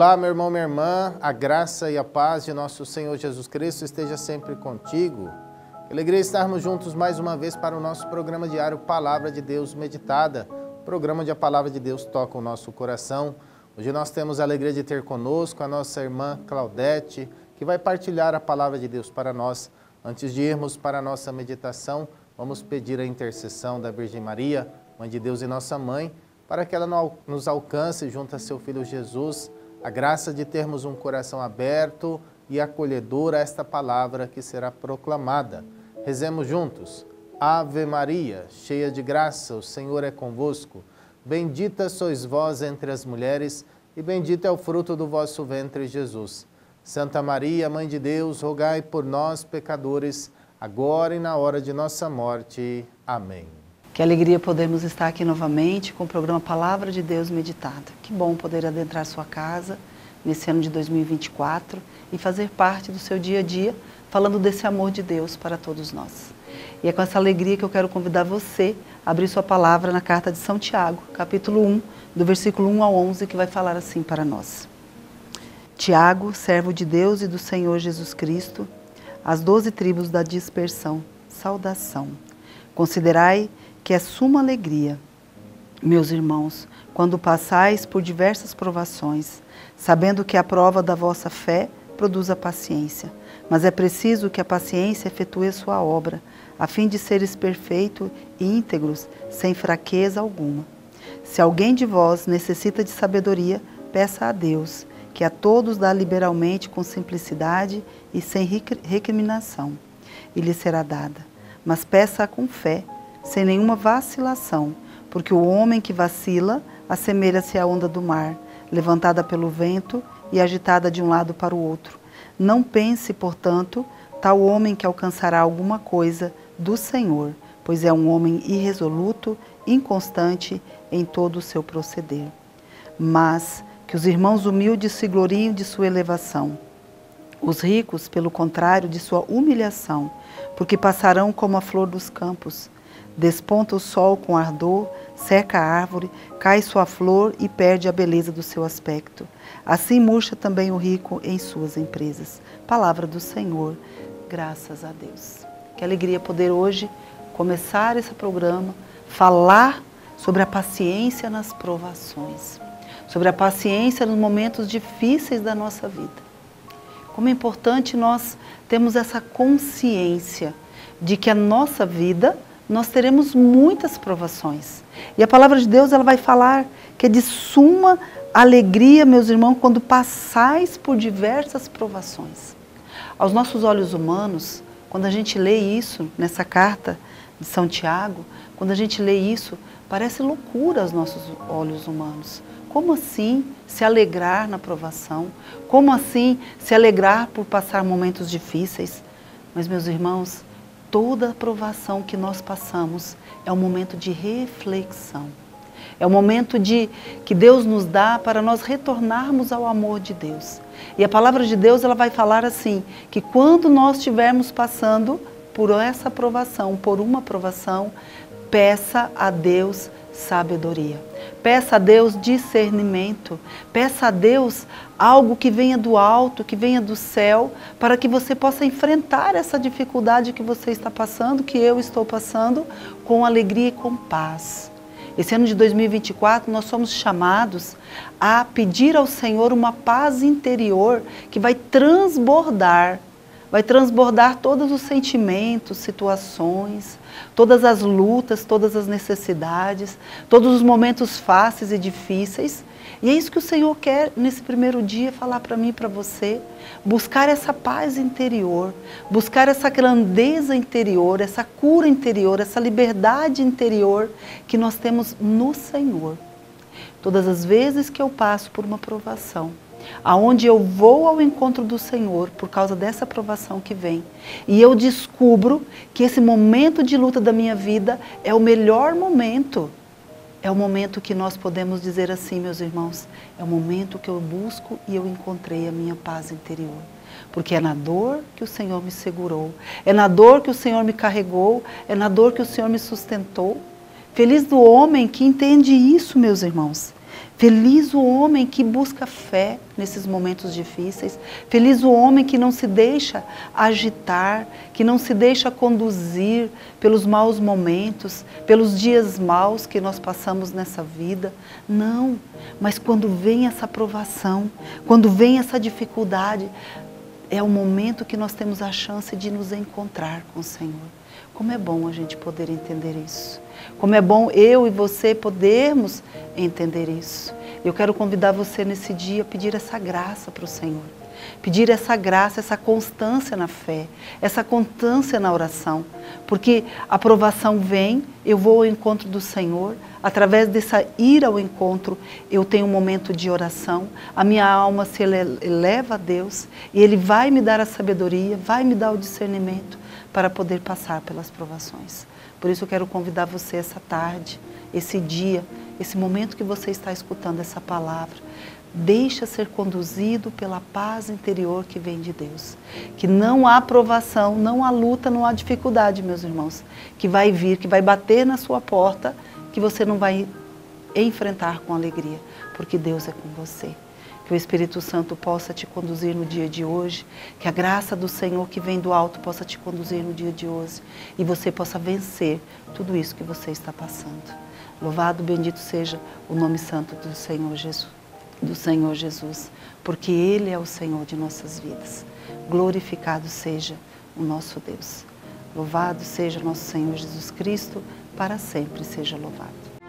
Olá, meu irmão, minha irmã, a graça e a paz de nosso Senhor Jesus Cristo esteja sempre contigo. Que alegria estarmos juntos mais uma vez para o nosso programa diário Palavra de Deus Meditada, programa onde a Palavra de Deus toca o nosso coração. Hoje nós temos a alegria de ter conosco a nossa irmã Claudete, que vai partilhar a Palavra de Deus para nós. Antes de irmos para a nossa meditação, vamos pedir a intercessão da Virgem Maria, Mãe de Deus e nossa Mãe, para que ela nos alcance junto a seu Filho Jesus a graça de termos um coração aberto e acolhedor a esta palavra que será proclamada. Rezemos juntos. Ave Maria, cheia de graça, o Senhor é convosco. Bendita sois vós entre as mulheres, e bendito é o fruto do vosso ventre, Jesus. Santa Maria, Mãe de Deus, rogai por nós, pecadores, agora e na hora de nossa morte. Amém. Que alegria podermos estar aqui novamente com o programa Palavra de Deus Meditada. Que bom poder adentrar sua casa nesse ano de 2024 e fazer parte do seu dia a dia, falando desse amor de Deus para todos nós. E é com essa alegria que eu quero convidar você a abrir sua palavra na carta de São Tiago, capítulo 1, do versículo 1 ao 11, que vai falar assim para nós. Tiago, servo de Deus e do Senhor Jesus Cristo, as doze tribos da dispersão, saudação. Considerai que é suma alegria, meus irmãos, quando passais por diversas provações, sabendo que a prova da vossa fé produz a paciência. Mas é preciso que a paciência efetue sua obra, a fim de seres perfeitos e íntegros, sem fraqueza alguma. Se alguém de vós necessita de sabedoria, peça a Deus, que a todos dá liberalmente com simplicidade e sem recriminação, e lhe será dada. Mas peça com fé, sem nenhuma vacilação, porque o homem que vacila assemelha-se à onda do mar, levantada pelo vento e agitada de um lado para o outro. Não pense, portanto, tal homem que alcançará alguma coisa do Senhor, pois é um homem irresoluto, inconstante em todo o seu proceder. Mas que os irmãos humildes se gloriem de sua elevação. Os ricos, pelo contrário, de sua humilhação, porque passarão como a flor dos campos. Desponta o sol com ardor, seca a árvore, cai sua flor e perde a beleza do seu aspecto. Assim murcha também o rico em suas empresas. Palavra do Senhor, graças a Deus. Que alegria poder hoje começar esse programa, falar sobre a paciência nas provações, sobre a paciência nos momentos difíceis da nossa vida. Como é importante nós termos essa consciência de que a nossa vida nós teremos muitas provações. E a palavra de Deus ela vai falar que é de suma alegria, meus irmãos, quando passais por diversas provações. Aos nossos olhos humanos, quando a gente lê isso nessa carta de São Tiago, quando a gente lê isso, parece loucura aos nossos olhos humanos. Como assim se alegrar na provação? Como assim se alegrar por passar momentos difíceis? Mas, meus irmãos, toda aprovação que nós passamos é um momento de reflexão. É o momento de que Deus nos dá para nós retornarmos ao amor de Deus. E a palavra de Deus ela vai falar assim, que quando nós estivermos passando por essa aprovação, por uma aprovação, peça a Deus sabedoria. Peça a Deus discernimento. Peça a Deus algo que venha do alto, que venha do céu, para que você possa enfrentar essa dificuldade que você está passando, que eu estou passando, com alegria e com paz. Esse ano de 2024, nós somos chamados a pedir ao Senhor uma paz interior que vai transbordar vai transbordar todos os sentimentos, situações, todas as lutas, todas as necessidades, todos os momentos fáceis e difíceis. E é isso que o Senhor quer nesse primeiro dia falar para mim e para você. Buscar essa paz interior, buscar essa grandeza interior, essa cura interior, essa liberdade interior que nós temos no Senhor. Todas as vezes que eu passo por uma provação, aonde eu vou ao encontro do Senhor por causa dessa aprovação que vem. E eu descubro que esse momento de luta da minha vida é o melhor momento. É o momento que nós podemos dizer assim, meus irmãos, é o momento que eu busco e eu encontrei a minha paz interior. Porque é na dor que o Senhor me segurou, é na dor que o Senhor me carregou, é na dor que o Senhor me sustentou. Feliz do homem que entende isso, meus irmãos Feliz o homem que busca fé nesses momentos difíceis. Feliz o homem que não se deixa agitar, que não se deixa conduzir pelos maus momentos, pelos dias maus que nós passamos nessa vida. Não, mas quando vem essa provação, quando vem essa dificuldade, é o momento que nós temos a chance de nos encontrar com o Senhor. Como é bom a gente poder entender isso. Como é bom eu e você podermos entender isso. Eu quero convidar você nesse dia a pedir essa graça para o Senhor. Pedir essa graça, essa constância na fé, essa constância na oração. Porque a aprovação vem, eu vou ao encontro do Senhor, através dessa ir ao encontro, eu tenho um momento de oração, a minha alma se eleva a Deus e Ele vai me dar a sabedoria, vai me dar o discernimento para poder passar pelas provações. Por isso eu quero convidar você essa tarde, esse dia, esse momento que você está escutando essa palavra. Deixa ser conduzido pela paz interior que vem de Deus. Que não há provação, não há luta, não há dificuldade, meus irmãos, que vai vir, que vai bater na sua porta, que você não vai enfrentar com alegria, porque Deus é com você. Que o Espírito Santo possa te conduzir no dia de hoje, que a graça do Senhor que vem do alto possa te conduzir no dia de hoje e você possa vencer tudo isso que você está passando. Louvado, bendito seja o nome santo do Senhor Jesus, do Senhor Jesus, porque ele é o Senhor de nossas vidas. Glorificado seja o nosso Deus. Louvado seja nosso Senhor Jesus Cristo, para sempre seja louvado.